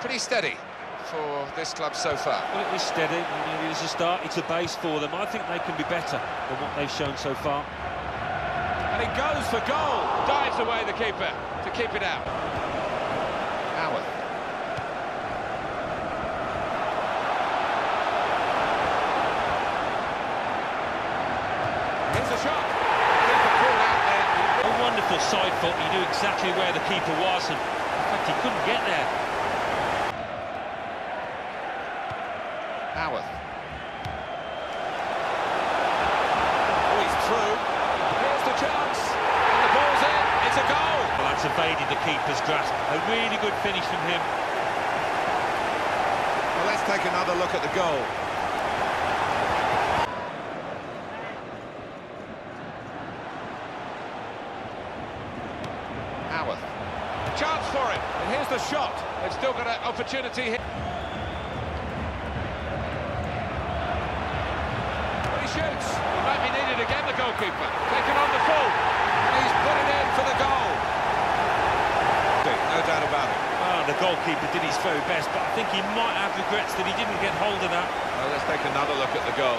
pretty steady for this club so far. Well, it is steady. Know, it's a start. It's a base for them. I think they can be better than what they've shown so far. And it goes for goal. Dives away the keeper to keep it out. Howarth. Here's a shot. Keeper pulled out there. A wonderful side foot. He knew exactly where the keeper was, and in fact, he couldn't get there. Howarth. Oh, he's through. Here's the chance. And the ball's in. It's a goal. Well, that's evaded the keeper's grasp. A really good finish from him. Well, let's take another look at the goal. Howarth. Chance for him. And here's the shot. They've still got an opportunity here. But he shoots. He might be needed again, the goalkeeper. Taken on the full. And he's put it in for the goal. No doubt about it. Oh, the goalkeeper did his very best, but I think he might have regrets that he didn't get hold of that. Well, let's take another look at the goal.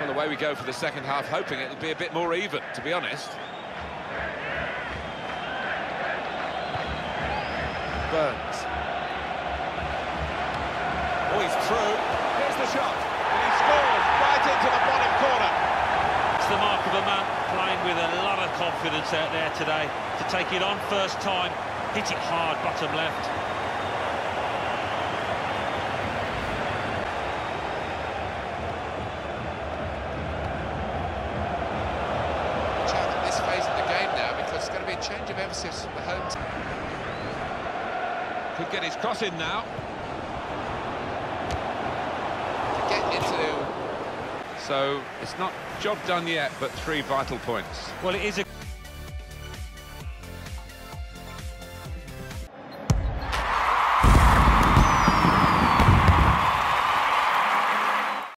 Well, away we go for the second half, hoping it'll be a bit more even, to be honest. Burns. Oh, he's through. Here's the shot. And he scores right into the bottom corner. It's the mark of a man playing with a lot of confidence out there today. To take it on first time, hit it hard, bottom left. Chad this phase of the game now because it's going to be a change of emphasis from the home team. Could get his cross in now. Get into... So, it's not job done yet, but three vital points. Well, it is a